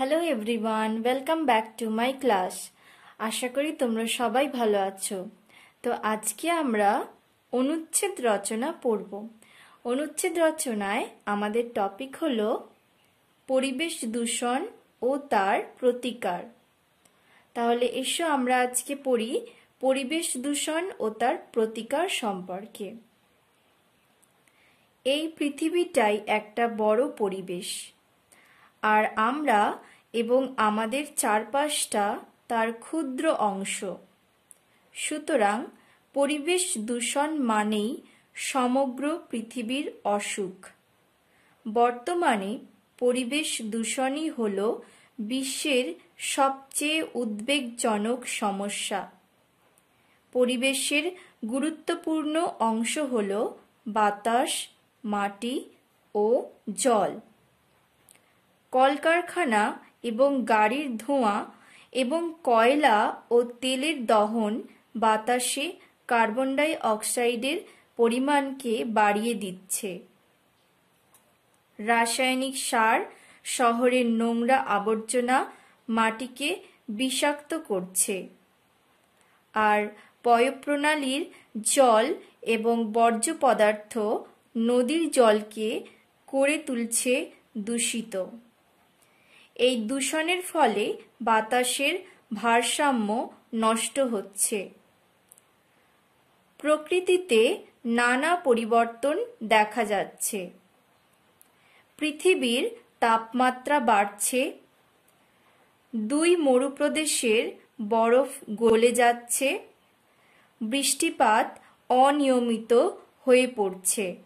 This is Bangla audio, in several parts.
Hello everyone welcome back to my class আশা করি তোমরা সবাই ভালো আছো। তো আজকে আমরা অনুচ্ছেদ রচনা পড়ব। অনুচ্ছেদ রচনায় আমাদের টপিক হলো পরিবেশ দূষণ ও তার প্রতিকার। তাহলে এসো আমরা আজকে পড়ি পরিবেশ দূষণ ও তার প্রতিকার সম্পর্কে। এই পৃথিবীটাই একটা বড় পরিবেশ। আর আমরা এবং আমাদের চারপাশটা তার ক্ষুদ্র অংশ। সুতরাং পরিবেশ দূষণ মানেই সমগ্র পৃথিবীর অসুখ। বর্তমানে পরিবেশ দূষণই হল বিশ্বের সবচেয়ে উদ্বেগজনক সমস্যা। পরিবেশের গুরুত্বপূর্ণ অংশ হল বাতাস, মাটি ও জল। কলকারখানা এবং গাড়ির ধোঁয়া এবং কয়লা ও তেলের দহন বাতাসে কার্বন ডাই অক্সাইডের পরিমাণকে বাড়িয়ে দিচ্ছে। রাসায়নিক সার শহরের নোংরা আবর্জনা মাটিকে বিষাক্ত করছে। আর পয়ঃপ্রণালীর জল এবং বর্জ্য পদার্থ নদীর জলকে করে তুলছে দূষিত। এই দূষণের ফলে বাতাসের ভারসাম্য নষ্ট হচ্ছে। প্রকৃতিতে নানা পরিবর্তন দেখা যাচ্ছে। পৃথিবীর তাপমাত্রা বাড়ছে। দুই মরুপ্রদেশের বরফ গলে যাচ্ছে। বৃষ্টিপাত অনিয়মিত হয়ে পড়ছে।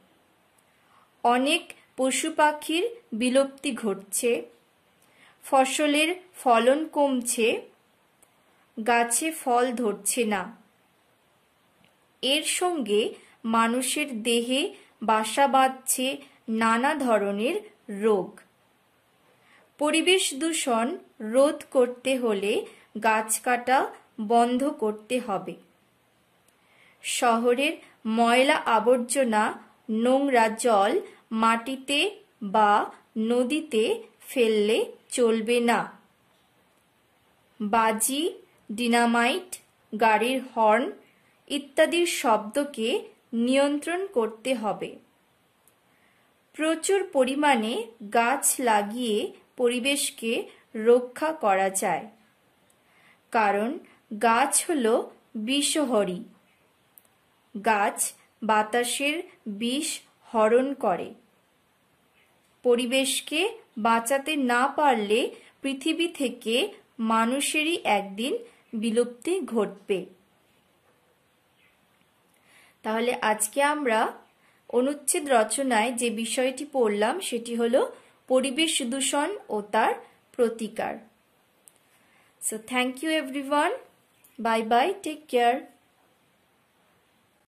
অনেক পশু পাখির বিলুপ্তি ঘটছে। ফসলের ফলন কমছে, গাছে ফল ধরছে না। এর সঙ্গে মানুষের দেহে বাসা বাঁধছে নানা ধরনের রোগ। পরিবেশ দূষণ রোধ করতে হলে গাছ কাটা বন্ধ করতে হবে। শহরের ময়লা আবর্জনা, নোংরা জল মাটিতে বা নদীতে ফেললে চলবে না। বাজি, ডিনামাইট, গাড়ির হর্ন ইত্যাদির শব্দকে নিয়ন্ত্রণ করতে হবে। প্রচুর পরিমাণে গাছ লাগিয়ে পরিবেশকে রক্ষা করা যায়। কারণ গাছ হল বিষহরী। গাছ বাতাসের বিষ হরণ করে। পরিবেশকে বাঁচাতে না পারলে পৃথিবী থেকে মানুষেরই একদিন বিলুপ্তি ঘটবে। তাহলে আজকে আমরা অনুচ্ছেদ রচনায় যে বিষয়টি পড়লাম, সেটি হলো পরিবেশ দূষণ ও তার প্রতিকার। So thank you everyone bye bye take care